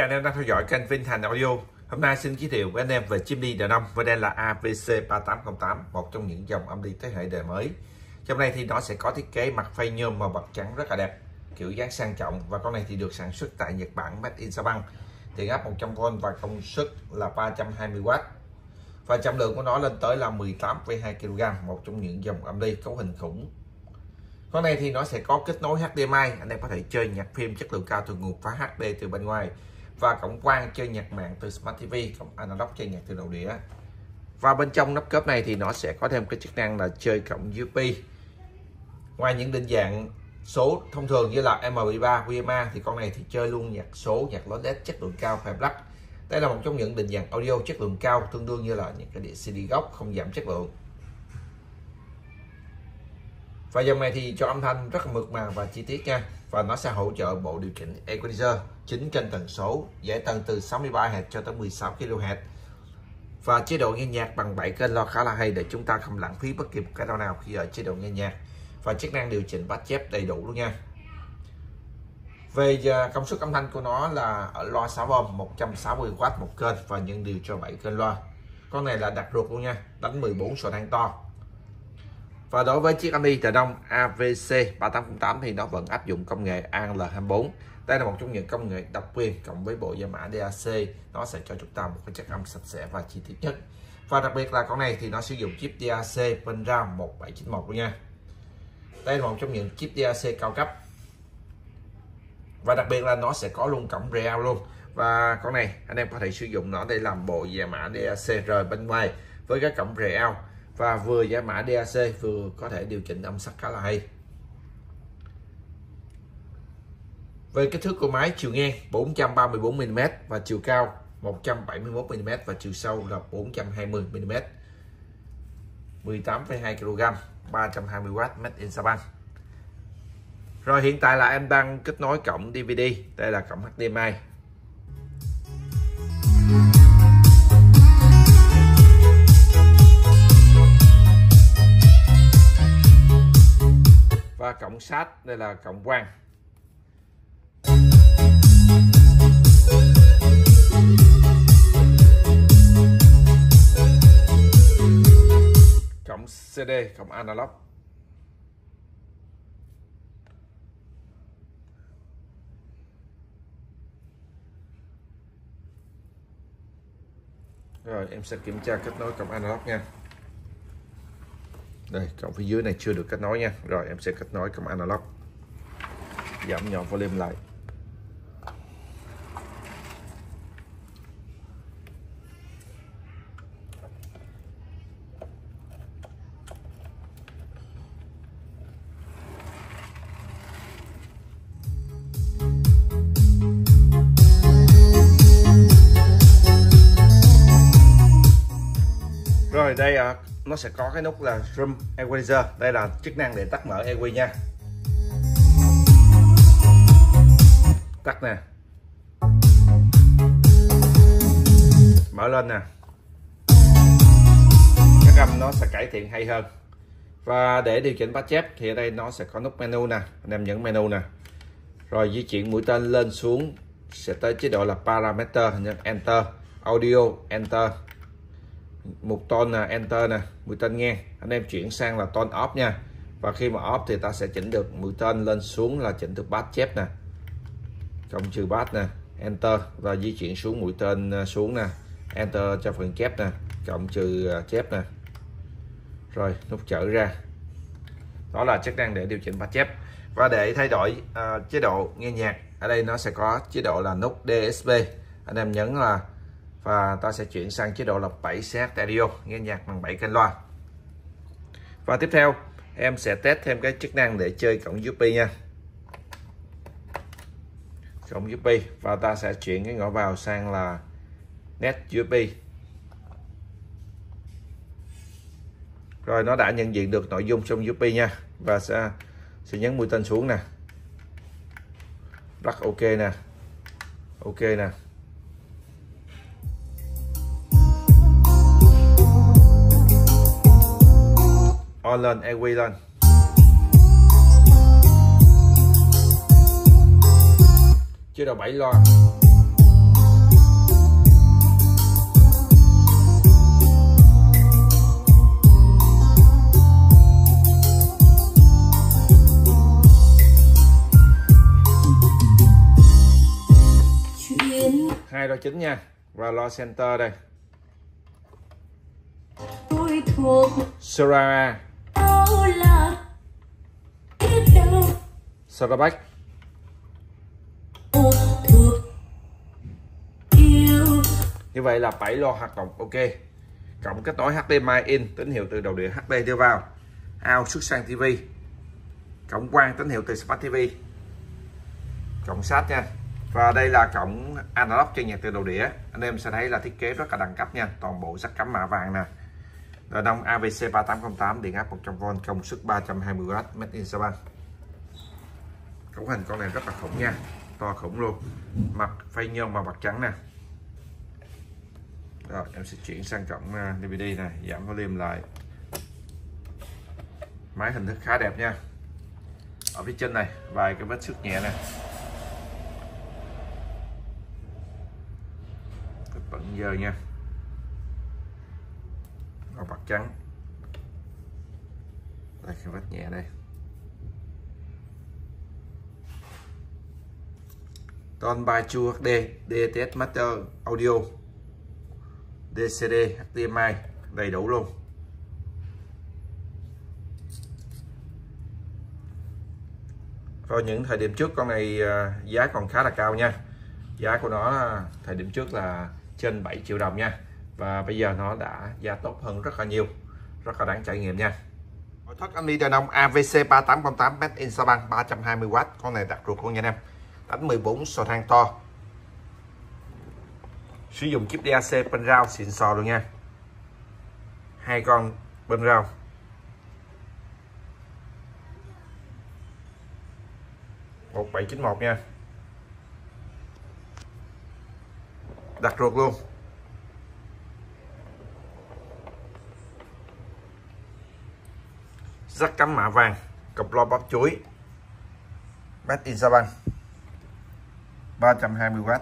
chào anh em đang theo dõi kênh Vinh Thành Audio. Hôm nay xin giới thiệu với anh em về chim đi đời năm và đây là AVC 3808, một trong những dòng âm đi thế hệ đời mới. Trong này thì nó sẽ có thiết kế mặt phay nhôm màu bạc trắng rất là đẹp, kiểu dáng sang trọng và con này thì được sản xuất tại Nhật Bản made in Japan. Điện áp 100V và công suất là 320W. Và trọng lượng của nó lên tới là 18,2 kg, một trong những dòng âm đi cấu hình khủng con này thì nó sẽ có kết nối HDMI anh em có thể chơi nhạc phim chất lượng cao từ nguồn phá HD từ bên ngoài và cổng quang chơi nhạc mạng từ Smart TV cổng analog chơi nhạc từ đầu đĩa. Và bên trong nắp cốp này thì nó sẽ có thêm cái chức năng là chơi cổng USB ngoài những định dạng số thông thường như là MP3 WMA thì con này thì chơi luôn nhạc số, nhạc lớn LED chất lượng cao phải Black. Đây là một trong những định dạng audio chất lượng cao, tương đương như là những cái đĩa CD gốc, không giảm chất lượng. Và dòng này thì cho âm thanh rất là mượt mà và chi tiết nha và nó sẽ hỗ trợ bộ điều chỉnh equalizer chính kênh tần số, giải tần từ 63 Hz cho tới 16 kHz. Và chế độ nghe nhạc bằng 7 kênh loa khá là hay để chúng ta không lãng phí bất kỳ một cái đâu nào khi ở chế độ nghe nhạc. Và chức năng điều chỉnh bắt chép đầy đủ luôn nha. Về công suất âm thanh của nó là ở loa 6 ohm 160W một kênh và nhân điều cho 7 kênh loa. Con này là đặt ruột luôn nha, đánh 14 sổ đang to và đối với chiếc Ami trời Đông AVC 3808 thì nó vẫn áp dụng công nghệ AL24 đây là một trong những công nghệ độc quyền cộng với bộ da mã DAC nó sẽ cho chúng ta một cái chất âm sạch sẽ và chi tiết nhất. Và đặc biệt là con này thì nó sử dụng chip DAC bên RAM 1791 luôn nha. Đây là một trong những chip DAC cao cấp. Và đặc biệt là nó sẽ có luôn cổng real luôn. Và con này anh em có thể sử dụng nó để làm bộ da mã DAC rời bên ngoài với cái cổng real và vừa giải mã DAC vừa có thể điều chỉnh âm sắc khá là hay. Về kích thước của máy chiều ngang 434mm và chiều cao 171mm và chiều sâu là 420mm 18,2 kg 320W made in Japan rồi hiện tại là em đang kết nối cổng DVD đây là cổng HDMI và sát, đây là cộng quang. Cộng CD, cộng analog. Rồi, em sẽ kiểm tra kết nối cộng analog nha đây cộng phía dưới này chưa được kết nối nha. Rồi em sẽ kết nối cầm analog. Giảm nhỏ volume lại. Rồi đây à, nó sẽ có cái nút là room equalizer. Đây là chức năng để tắt mở EQ nha. Tắt nè. Mở lên nè. Các âm nó sẽ cải thiện hay hơn. Và để điều chỉnh bát chép thì ở đây nó sẽ có nút menu nè. Anh em nhấn menu nè. Rồi di chuyển mũi tên lên xuống. Sẽ tới chế độ là parameter nhấn enter, audio, enter một ton là enter nè mũi tên nghe. Anh em chuyển sang là ton off nha. Và khi mà off thì ta sẽ chỉnh được mũi tên lên xuống là chỉnh được bát chép nè. Cộng trừ bát nè enter và di chuyển xuống mũi tên à, xuống nè. Enter cho phần chép nè cộng trừ à, chép nè. Rồi nút trở ra. Đó là chức năng để điều chỉnh bát chép. Và để thay đổi uh, chế độ nghe nhạc ở đây nó sẽ có chế độ là nút DSP anh em nhấn là và ta sẽ chuyển sang chế độ là 7 CH stereo, nghe nhạc bằng 7 kênh loa. Và tiếp theo, em sẽ test thêm cái chức năng để chơi cổng USB nha. Cổng USB và ta sẽ chuyển cái ngõ vào sang là net USB rồi, nó đã nhận diện được nội dung trong USB nha, và sẽ sẽ nhấn mũi tên xuống nè. Bắt ok nè. Ok nè. Holland Airways lên chế độ 7 loa. Hai loa chính nha và loa center đây. Serara là biết đâu như vậy là 7 lo hoạt động, ok. Cộng kết nối HDMI in, tín hiệu từ đầu đĩa HD đưa vào. Out xuất sang TV cổng quang tín hiệu từ Smart TV cổng sát nha. Và đây là cổng analog cho nhạc từ đầu đĩa. Anh em sẽ thấy là thiết kế rất là đẳng cấp nha. Toàn bộ sắt cắm mạ vàng nè. Đờ đông AVC 3808 điện áp 100V công suất 320W made in Japan cấu hình con này rất là khủng nha, to khủng luôn. Mặt phay nhôm màu bạc trắng nè. Rồi, em sẽ chuyển sang cổng à, DVD này giảm volume lại. Máy hình thức khá đẹp nha. Ở phía trên này, vài cái vết xước nhẹ nè. Vẫn giờ nha trắng. Đây, cái vắt nhẹ đây. Don by Chu HD DTS Master Audio DCD HDMI đầy đủ luôn. Rồi những thời điểm trước, con này à, giá còn khá là cao nha. Giá của nó à, thời điểm trước là trên 7 triệu đồng nha và bây giờ nó đã gia tốt hơn rất là nhiều. Rất là đáng trải nghiệm nha. Nội thất âm đi đàn ông AVC 3808 made in Saban 320W con này đặt ruột luôn nha anh em. Đánh 14 sò thang to. Sử dụng chip DAC bên rau xịn sò luôn nha. Hai con bên rau. một bảy chín một nha. Đặt ruột luôn. Rắc cắm mạ vàng, cặp lo bắp chuối. Bát in Saban 320W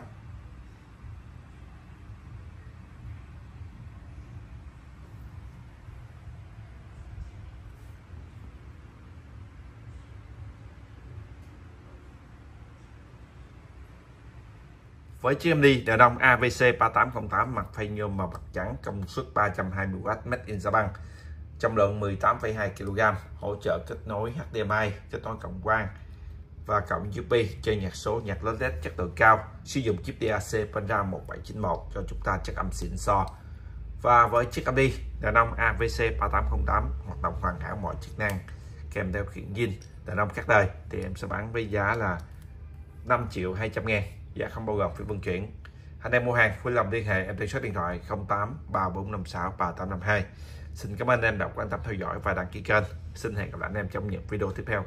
với chiếc MD đàn đông AVC 3808 mặt phay nhôm màu bạc trắng, công suất 320W made in Japan trọng lượng 18,2 kg hỗ trợ kết nối HDMI kết nối cộng quang và cộng USB chơi nhạc số nhạc lớn LED chất lượng cao. Sử dụng chip DAC Pandra 1791 cho chúng ta chất âm xịn so. Và với chiếc âm đi đàn ông AVC 3808 hoạt động hoàn hảo mọi chức năng kèm theo khiển zin đàn ông các đời thì em sẽ bán với giá là 5 triệu 200 ngàn. Giá không bao gồm phí vận chuyển anh em mua hàng vui lòng liên hệ, em trên số điện thoại 08 3456 3852 xin cảm ơn anh em đã quan tâm theo dõi và đăng ký kênh. Xin hẹn gặp lại anh em trong những video tiếp theo.